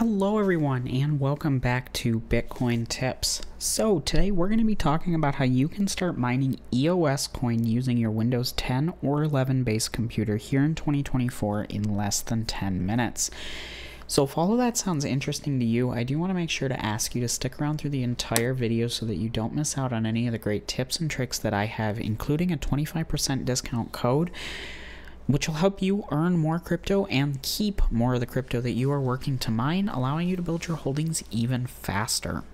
Hello, everyone, and welcome back to Bitcoin Tips. So, today we're going to be talking about how you can start mining EOS coin using your Windows 10 or 11 based computer here in 2024 in less than 10 minutes. So, if all of that sounds interesting to you, I do want to make sure to ask you to stick around through the entire video so that you don't miss out on any of the great tips and tricks that I have, including a 25% discount code which will help you earn more crypto and keep more of the crypto that you are working to mine, allowing you to build your holdings even faster.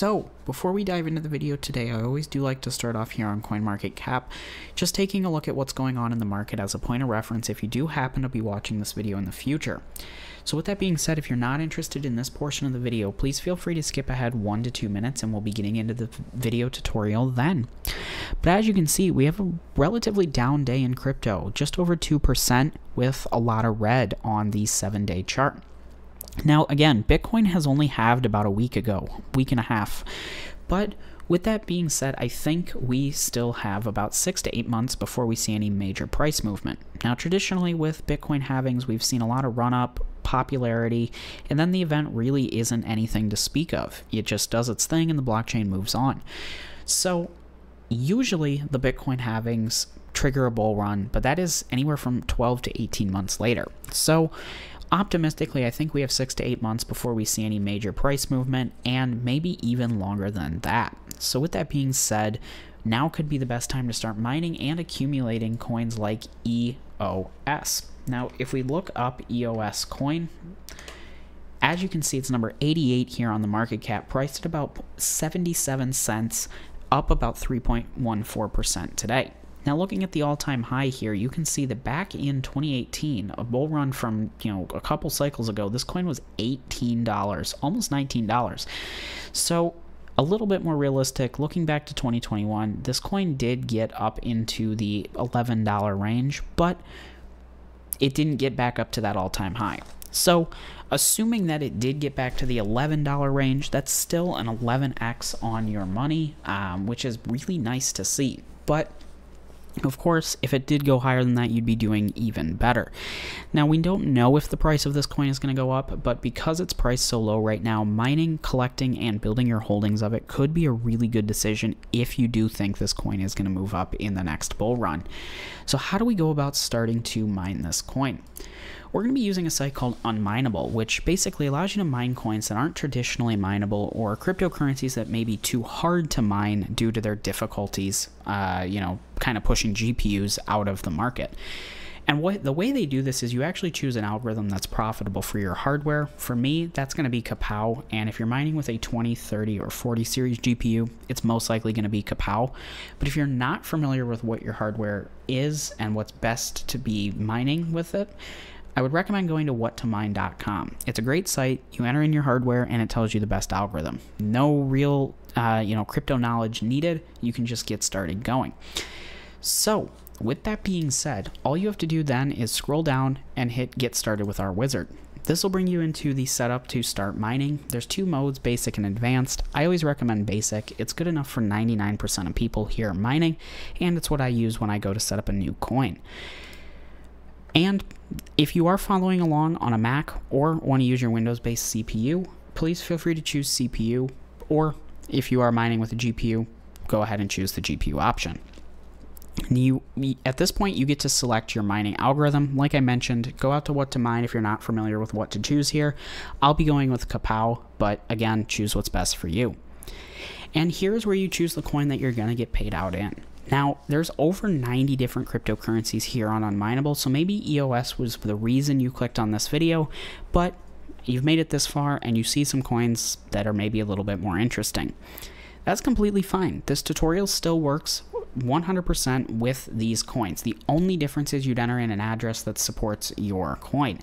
So, before we dive into the video today, I always do like to start off here on CoinMarketCap, just taking a look at what's going on in the market as a point of reference if you do happen to be watching this video in the future. So with that being said, if you're not interested in this portion of the video, please feel free to skip ahead one to two minutes and we'll be getting into the video tutorial then. But as you can see, we have a relatively down day in crypto, just over 2% with a lot of red on the seven day chart. Now, again, Bitcoin has only halved about a week ago, week and a half. But with that being said, I think we still have about six to eight months before we see any major price movement. Now, traditionally with Bitcoin halvings, we've seen a lot of run up, popularity, and then the event really isn't anything to speak of. It just does its thing and the blockchain moves on. So, usually the Bitcoin halvings trigger a bull run, but that is anywhere from 12 to 18 months later. So, Optimistically, I think we have six to eight months before we see any major price movement, and maybe even longer than that. So, with that being said, now could be the best time to start mining and accumulating coins like EOS. Now, if we look up EOS coin, as you can see, it's number 88 here on the market cap, priced at about 77 cents, up about 3.14% today. Now, looking at the all-time high here, you can see that back in 2018, a bull run from you know a couple cycles ago, this coin was $18, almost $19. So a little bit more realistic, looking back to 2021, this coin did get up into the $11 range, but it didn't get back up to that all-time high. So, assuming that it did get back to the $11 range, that's still an 11x on your money, um, which is really nice to see. But of course, if it did go higher than that, you'd be doing even better. Now, we don't know if the price of this coin is going to go up, but because it's priced so low right now, mining, collecting, and building your holdings of it could be a really good decision if you do think this coin is going to move up in the next bull run. So, how do we go about starting to mine this coin? We're going to be using a site called Unmineable, which basically allows you to mine coins that aren't traditionally mineable or cryptocurrencies that may be too hard to mine due to their difficulties, uh, you know, kind of pushing GPUs out of the market. And what the way they do this is you actually choose an algorithm that's profitable for your hardware. For me, that's going to be KawPow. And if you're mining with a 20, 30, or 40 series GPU, it's most likely going to be KawPow. But if you're not familiar with what your hardware is and what's best to be mining with it, I would recommend going to whattomine.com. It's a great site. You enter in your hardware and it tells you the best algorithm. No real, uh, you know, crypto knowledge needed. You can just get started going. So, with that being said, all you have to do then is scroll down and hit get started with our wizard. This will bring you into the setup to start mining. There's two modes, basic and advanced. I always recommend basic. It's good enough for 99% of people here mining, and it's what I use when I go to set up a new coin. And if you are following along on a Mac or want to use your Windows based CPU, please feel free to choose CPU, or if you are mining with a GPU, go ahead and choose the GPU option. You at this point you get to select your mining algorithm. Like I mentioned, go out to what to mine if you're not familiar with what to choose here. I'll be going with KawPow, but again, choose what's best for you. And here's where you choose the coin that you're going to get paid out in. Now, there's over 90 different cryptocurrencies here on Unmineable, so maybe EOS was the reason you clicked on this video, but you've made it this far and you see some coins that are maybe a little bit more interesting. That's completely fine. This tutorial still works 100% with these coins. The only difference is you'd enter in an address that supports your coin.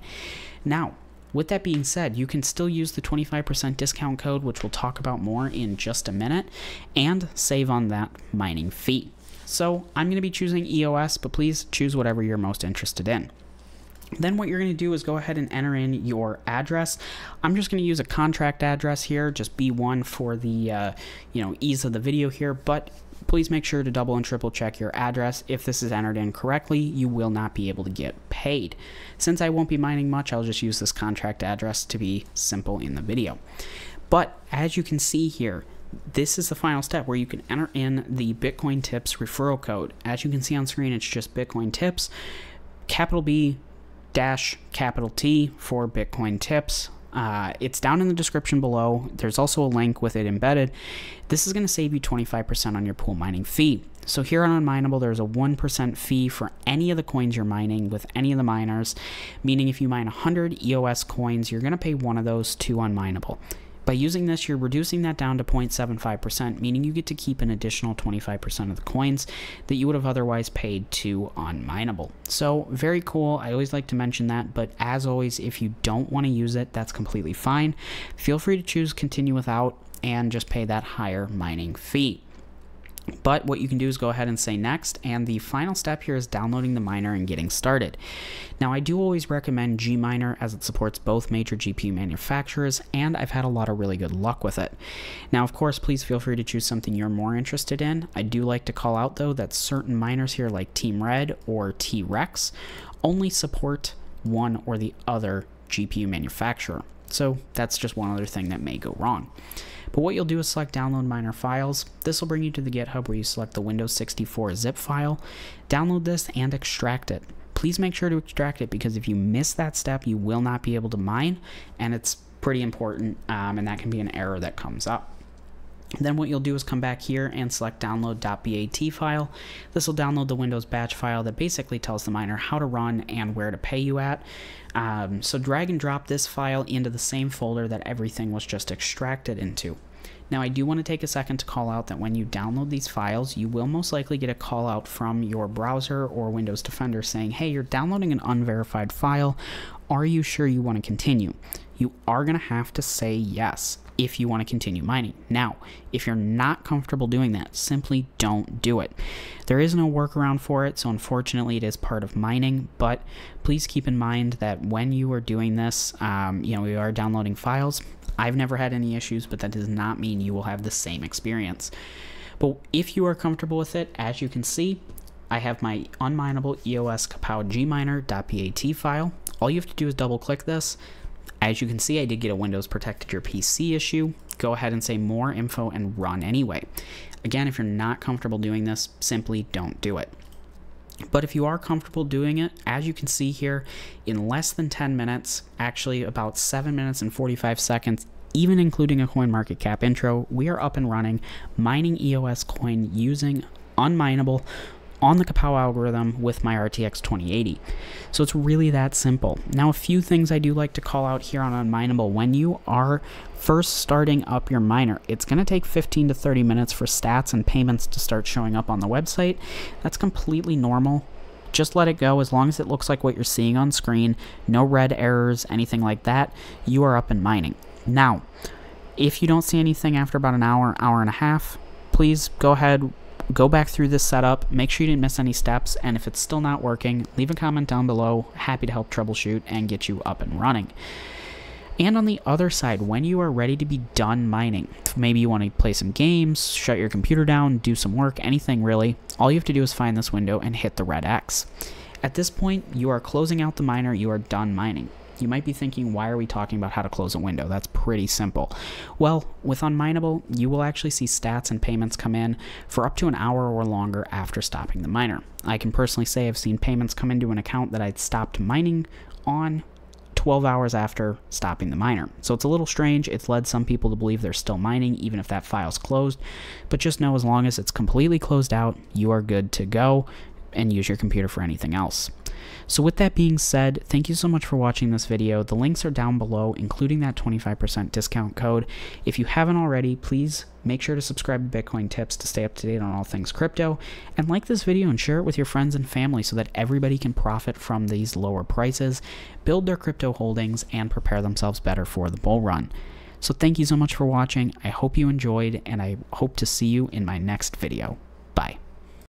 Now, with that being said, you can still use the 25% discount code, which we'll talk about more in just a minute, and save on that mining fee. So I'm going to be choosing EOS, but please choose whatever you're most interested in. Then what you're going to do is go ahead and enter in your address. I'm just going to use a contract address here, just B1 for the uh, you know ease of the video here. But please make sure to double and triple check your address. If this is entered in correctly, you will not be able to get paid. Since I won't be mining much, I'll just use this contract address to be simple in the video. But as you can see here, this is the final step where you can enter in the Bitcoin Tips referral code. As you can see on screen, it's just Bitcoin Tips, capital B dash capital T for Bitcoin Tips. Uh, it's down in the description below. There's also a link with it embedded. This is going to save you 25% on your pool mining fee. So here on Unmineable, there's a 1% fee for any of the coins you're mining with any of the miners, meaning if you mine 100 EOS coins, you're going to pay one of those to Unmineable. By using this, you're reducing that down to 0.75%, meaning you get to keep an additional 25% of the coins that you would have otherwise paid to Unmineable. So, very cool. I always like to mention that, but as always, if you don't want to use it, that's completely fine. Feel free to choose continue without and just pay that higher mining fee. But what you can do is go ahead and say next, and the final step here is downloading the miner and getting started. Now, I do always recommend Gminer as it supports both major GPU manufacturers, and I've had a lot of really good luck with it. Now, of course, please feel free to choose something you're more interested in. I do like to call out, though, that certain miners here, like Team Red or T-Rex, only support one or the other GPU manufacturer. So that's just one other thing that may go wrong. But what you'll do is select download miner files. This will bring you to the GitHub where you select the Windows 64 zip file. Download this and extract it. Please make sure to extract it because if you miss that step, you will not be able to mine, and it's pretty important, um, and that can be an error that comes up. Then what you'll do is come back here and select download.bat file. This will download the Windows batch file that basically tells the miner how to run and where to pay you at. Um, so drag and drop this file into the same folder that everything was just extracted into. Now I do want to take a second to call out that when you download these files, you will most likely get a call out from your browser or Windows Defender saying, hey, you're downloading an unverified file. Are you sure you want to continue? You are going to have to say yes if you want to continue mining. Now, if you're not comfortable doing that, simply don't do it. There is no workaround for it, so unfortunately it is part of mining, but please keep in mind that when you are doing this, um, you know, we are downloading files. I've never had any issues, but that does not mean you will have the same experience. But if you are comfortable with it, as you can see, I have my unmineable EOS KawPow gminer.bat file. All you have to do is double click this, as you can see, I did get a Windows Protected Your PC issue. Go ahead and say more info and run anyway. Again, if you're not comfortable doing this, simply don't do it. But if you are comfortable doing it, as you can see here, in less than 10 minutes, actually about 7 minutes and 45 seconds, even including a coin market cap intro, we are up and running, mining EOS coin using unmineable on the KawPow algorithm with my RTX 2080. So it's really that simple. Now, a few things I do like to call out here on Unmineable. When you are first starting up your miner, it's going to take 15 to 30 minutes for stats and payments to start showing up on the website. That's completely normal. Just let it go as long as it looks like what you're seeing on screen, no red errors, anything like that, you are up and mining. Now, if you don't see anything after about an hour, hour and a half, please go ahead, go back through this setup, make sure you didn't miss any steps, and if it's still not working, leave a comment down below. Happy to help troubleshoot and get you up and running. And on the other side, when you are ready to be done mining, maybe you want to play some games, shut your computer down, do some work, anything really, all you have to do is find this window and hit the red X. At this point, you are closing out the miner, you are done mining. You might be thinking, why are we talking about how to close a window? That's pretty simple. Well, with Unmineable, you will actually see stats and payments come in for up to an hour or longer after stopping the miner. I can personally say I've seen payments come into an account that I'd stopped mining on 12 hours after stopping the miner. So it's a little strange. It's led some people to believe they're still mining even if that file's closed. But just know as long as it's completely closed out, you are good to go and use your computer for anything else. So with that being said, thank you so much for watching this video. The links are down below, including that 25% discount code. If you haven't already, please make sure to subscribe to Bitcoin Tips to stay up to date on all things crypto, and like this video and share it with your friends and family so that everybody can profit from these lower prices, build their crypto holdings, and prepare themselves better for the bull run. So thank you so much for watching. I hope you enjoyed, and I hope to see you in my next video. Bye.